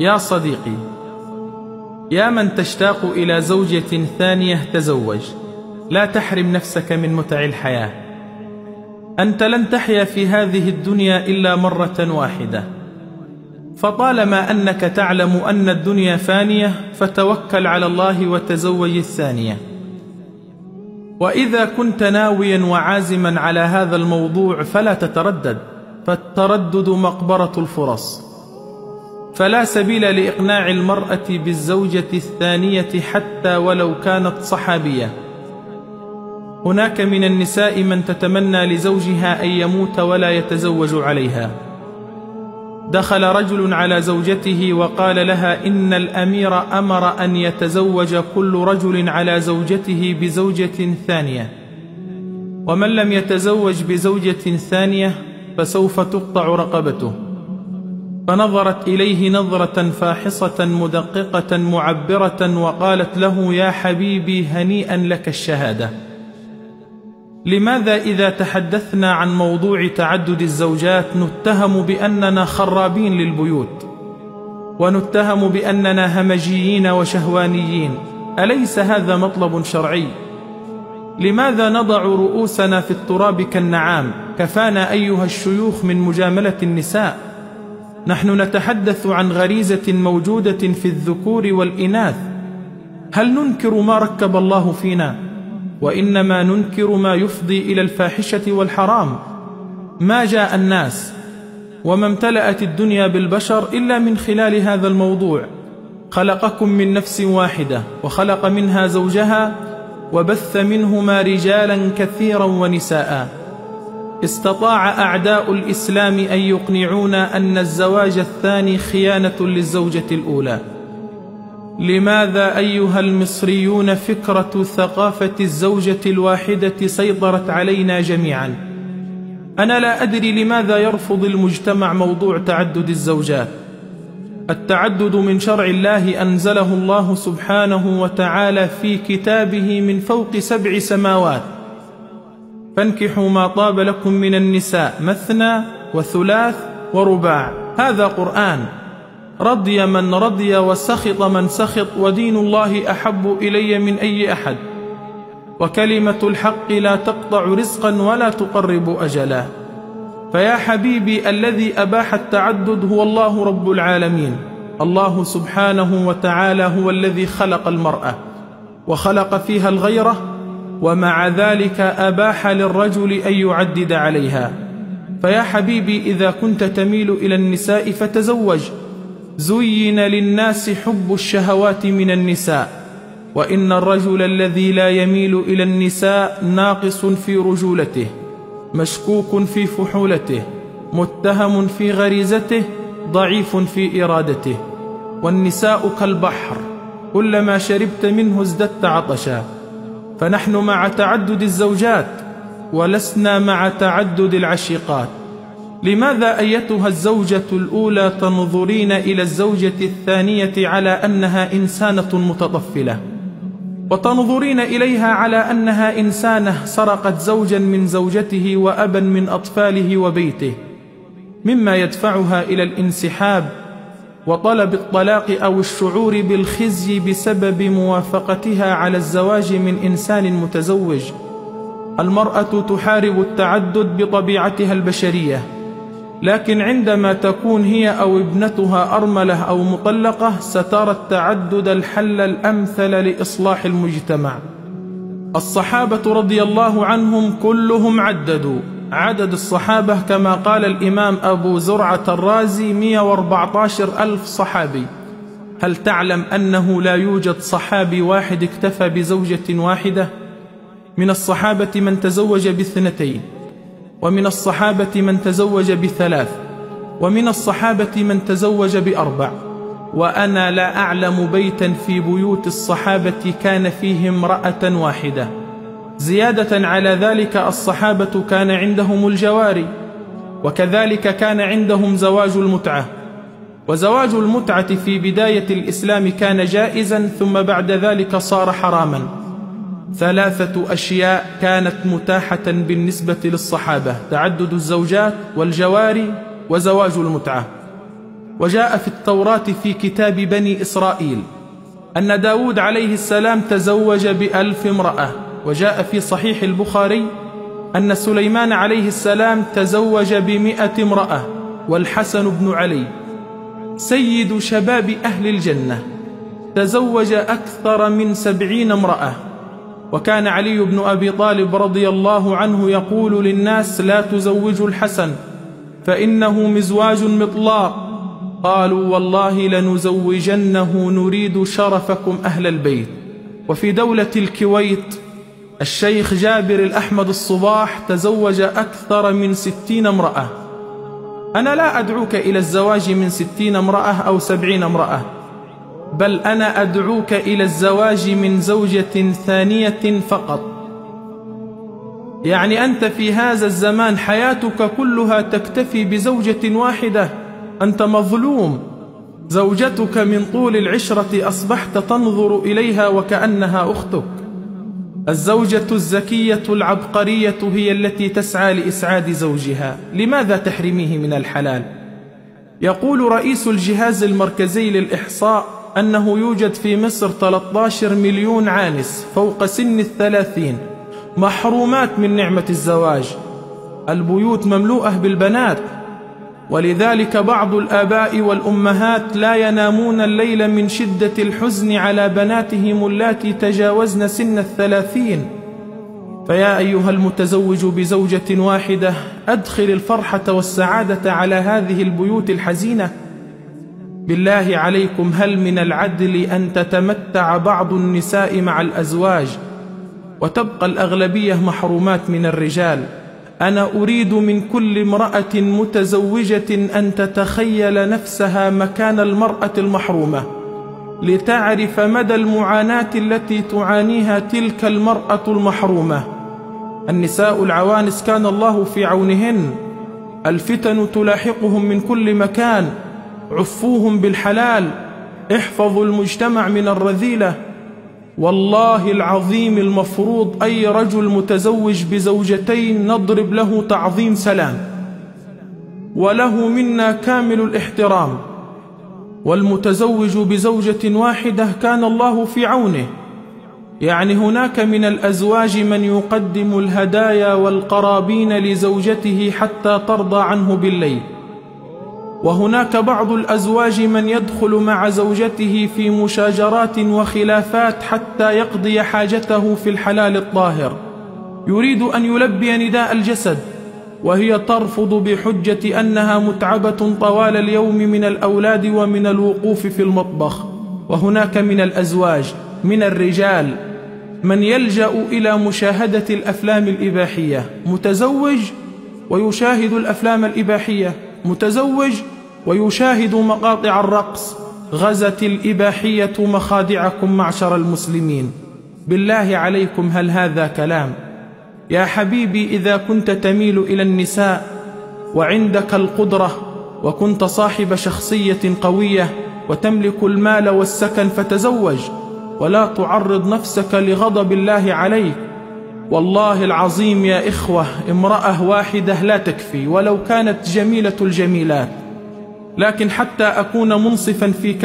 يا صديقي يا من تشتاق إلى زوجة ثانية تزوج لا تحرم نفسك من متع الحياة. أنت لن تحيا في هذه الدنيا إلا مرة واحدة. فطالما أنك تعلم أن الدنيا فانية فتوكل على الله وتزوج الثانية. وإذا كنت ناويا وعازما على هذا الموضوع فلا تتردد فالتردد مقبرة الفرص. فلا سبيل لإقناع المرأة بالزوجة الثانية حتى ولو كانت صحابية. هناك من النساء من تتمنى لزوجها أن يموت ولا يتزوج عليها. دخل رجل على زوجته وقال لها إن الأمير أمر أن يتزوج كل رجل على زوجته بزوجة ثانية. ومن لم يتزوج بزوجة ثانية فسوف تقطع رقبته. فنظرت إليه نظرة فاحصة مدققة معبرة وقالت له يا حبيبي هنيئا لك الشهادة. لماذا إذا تحدثنا عن موضوع تعدد الزوجات نتهم بأننا خرابين للبيوت؟ ونتهم بأننا همجيين وشهوانيين. أليس هذا مطلب شرعي؟ لماذا نضع رؤوسنا في التراب كالنعام؟ كفانا أيها الشيوخ من مجاملة النساء. نحن نتحدث عن غريزة موجودة في الذكور والإناث. هل ننكر ما ركب الله فينا؟ وإنما ننكر ما يفضي إلى الفاحشة والحرام. ما جاء الناس وما امتلأت الدنيا بالبشر إلا من خلال هذا الموضوع. خلقكم من نفس واحدة وخلق منها زوجها وبث منهما رجالا كثيرا ونساء. استطاع أعداء الإسلام أن يقنعونا أن الزواج الثاني خيانة للزوجة الأولى. لماذا أيها المصريون فكرة ثقافة الزوجة الواحدة سيطرت علينا جميعا؟ أنا لا أدري لماذا يرفض المجتمع موضوع تعدد الزوجات. التعدد من شرع الله أنزله الله سبحانه وتعالى في كتابه من فوق سبع سماوات. فانكحوا ما طاب لكم من النساء مثنى وثلاث ورباع. هذا قرآن. رضي من رضي وسخط من سخط ودين الله أحب إلي من أي أحد. وكلمة الحق لا تقطع رزقا ولا تقرب أجلا. فيا حبيبي الذي أباح التعدد هو الله رب العالمين. الله سبحانه وتعالى هو الذي خلق المرأة. وخلق فيها الغيرة ومع ذلك أباح للرجل أن يعدد عليها. فيا حبيبي إذا كنت تميل إلى النساء فتزوج. زين للناس حب الشهوات من النساء. وإن الرجل الذي لا يميل إلى النساء ناقص في رجولته مشكوك في فحولته متهم في غريزته ضعيف في إرادته. والنساء كالبحر كلما شربت منه ازددت عطشا. فنحن مع تعدد الزوجات ولسنا مع تعدد العشيقات. لماذا أيتها الزوجة الأولى تنظرين إلى الزوجة الثانية على أنها إنسانة متطفلة؟ وتنظرين إليها على أنها إنسانة سرقت زوجا من زوجته وأبا من أطفاله وبيته مما يدفعها إلى الانسحاب وطلب الطلاق أو الشعور بالخزي بسبب موافقتها على الزواج من إنسان متزوج. المرأة تحارب التعدد بطبيعتها البشرية لكن عندما تكون هي أو ابنتها أرملة أو مطلقة سترى التعدد الحل الأمثل لإصلاح المجتمع. الصحابة رضي الله عنهم كلهم عددوا. عدد الصحابة كما قال الإمام أبو زرعة الرازي 114 ألف صحابي. هل تعلم أنه لا يوجد صحابي واحد اكتفى بزوجة واحدة؟ من الصحابة من تزوج باثنتين ومن الصحابة من تزوج بثلاث ومن الصحابة من تزوج بأربع. وأنا لا أعلم بيتا في بيوت الصحابة كان فيه امرأة واحدة. زيادة على ذلك الصحابة كان عندهم الجواري وكذلك كان عندهم زواج المتعة. وزواج المتعة في بداية الإسلام كان جائزا ثم بعد ذلك صار حراما. ثلاثة أشياء كانت متاحة بالنسبة للصحابة تعدد الزوجات والجواري وزواج المتعة. وجاء في التوراة في كتاب بني إسرائيل أن داود عليه السلام تزوج بألف امرأة. وجاء في صحيح البخاري أن سليمان عليه السلام تزوج بمئة امرأة والحسن بن علي سيد شباب أهل الجنة تزوج أكثر من سبعين امرأة. وكان علي بن أبي طالب رضي الله عنه يقول للناس لا تزوجوا الحسن فإنه مزواج مطلاق. قالوا والله لنزوجنه نريد شرفكم أهل البيت. وفي دولة الكويت الشيخ جابر الأحمد الصباح تزوج أكثر من ستين امرأة. أنا لا أدعوك إلى الزواج من ستين امرأة أو سبعين امرأة بل أنا أدعوك إلى الزواج من زوجة ثانية فقط. يعني أنت في هذا الزمان حياتك كلها تكتفي بزوجة واحدة أنت مظلوم. زوجتك من طول العشرة أصبحت تنظر إليها وكأنها أختك. الزوجة الزكية العبقرية هي التي تسعى لإسعاد زوجها لماذا تحرميه من الحلال؟ يقول رئيس الجهاز المركزي للإحصاء أنه يوجد في مصر 13 مليون عانس فوق سن الثلاثين محرومات من نعمة الزواج البيوت مملوءة بالبنات ولذلك بعض الآباء والأمهات لا ينامون الليل من شدة الحزن على بناتهم اللاتي تجاوزن سن الثلاثين. فيا أيها المتزوج بزوجة واحدة أدخل الفرحة والسعادة على هذه البيوت الحزينة. بالله عليكم هل من العدل أن تتمتع بعض النساء مع الأزواج؟ وتبقى الأغلبية محرومات من الرجال. أنا أريد من كل امرأة متزوجة أن تتخيل نفسها مكان المرأة المحرومة لتعرف مدى المعاناة التي تعانيها تلك المرأة المحرومة. النساء العوانس كان الله في عونهن الفتن تلاحقهم من كل مكان عفوهم بالحلال احفظوا المجتمع من الرذيلة. والله العظيم المفروض أي رجل متزوج بزوجتين نضرب له تعظيم سلام وله منا كامل الاحترام. والمتزوج بزوجة واحدة كان الله في عونه. يعني هناك من الأزواج من يقدم الهدايا والقرابين لزوجته حتى ترضى عنه بالليل. وهناك بعض الأزواج من يدخل مع زوجته في مشاجرات وخلافات حتى يقضي حاجته في الحلال الطاهر. يريد أن يلبي نداء الجسد وهي ترفض بحجة أنها متعبة طوال اليوم من الأولاد ومن الوقوف في المطبخ. وهناك من الأزواج من الرجال من يلجأ إلى مشاهدة الأفلام الإباحية. متزوج ويشاهد الأفلام الإباحية. متزوج ويشاهد مقاطع الرقص غزت الإباحية مخادعكم معشر المسلمين. بالله عليكم هل هذا كلام؟ يا حبيبي إذا كنت تميل إلى النساء وعندك القدرة وكنت صاحب شخصية قوية وتملك المال والسكن فتزوج ولا تعرض نفسك لغضب الله عليك والله العظيم يا إخوة امرأة واحدة لا تكفي ولو كانت جميلة الجميلات. لكن حتى أكون منصفا في كلام